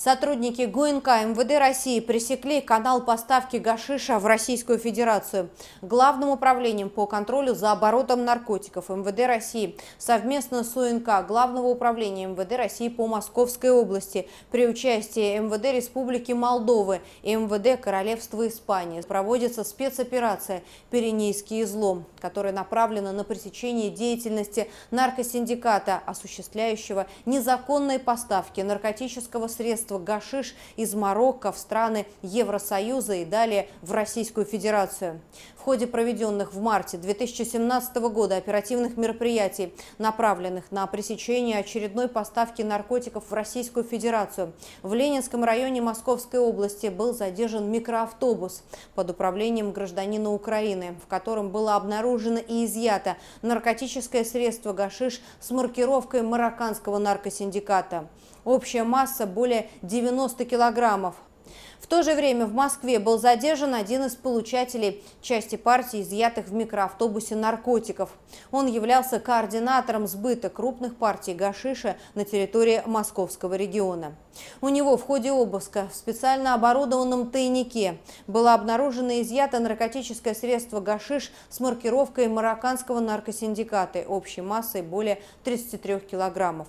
Сотрудники ГУНК МВД России пресекли канал поставки гашиша в Российскую Федерацию. Главным управлением по контролю за оборотом наркотиков МВД России совместно с УНК Главного управления МВД России по Московской области при участии МВД Республики Молдовы и МВД Королевства Испании проводится спецоперация «Пиренейский излом», которая направлена на пресечение деятельности наркосиндиката, осуществляющего незаконные поставки наркотического средства средства гашиш из Марокко в страны Евросоюза и далее в Российскую Федерацию. В ходе проведенных в марте 2017 года оперативных мероприятий, направленных на пресечение очередной поставки наркотиков в Российскую Федерацию, в Ленинском районе Московской области был задержан микроавтобус под управлением гражданина Украины, в котором было обнаружено и изъято наркотическое средство гашиш с маркировкой марокканского наркосиндиката. Общая масса более 90 килограммов. В то же время в Москве был задержан один из получателей части партии, изъятых в микроавтобусе наркотиков. Он являлся координатором сбыта крупных партий гашиша на территории московского региона. У него в ходе обыска в специально оборудованном тайнике было обнаружено и изъято наркотическое средство гашиш с маркировкой марокканского наркосиндиката общей массой более 33 килограммов.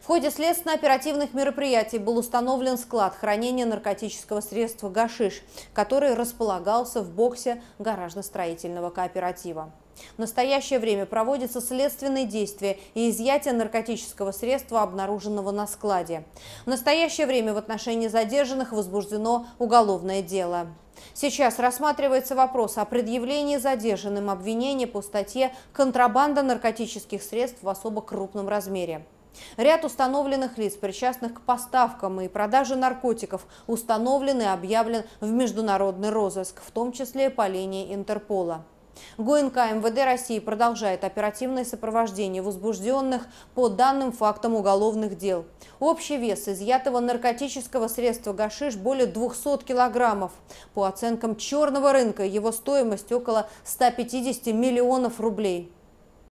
В ходе следственно-оперативных мероприятий был установлен склад хранения наркотического средства «Гашиш», который располагался в боксе гаражно-строительного кооператива. В настоящее время проводятся следственные действия и изъятие наркотического средства, обнаруженного на складе. В настоящее время в отношении задержанных возбуждено уголовное дело. Сейчас рассматривается вопрос о предъявлении задержанным обвинения по статье «Контрабанда наркотических средств в особо крупном размере». Ряд установленных лиц, причастных к поставкам и продаже наркотиков, установлен и объявлен в международный розыск, в том числе по линии Интерпола. ГУНК МВД России продолжает оперативное сопровождение возбужденных по данным фактам уголовных дел. Общий вес изъятого наркотического средства гашиш более 200 килограммов. По оценкам черного рынка его стоимость около 150 миллионов рублей.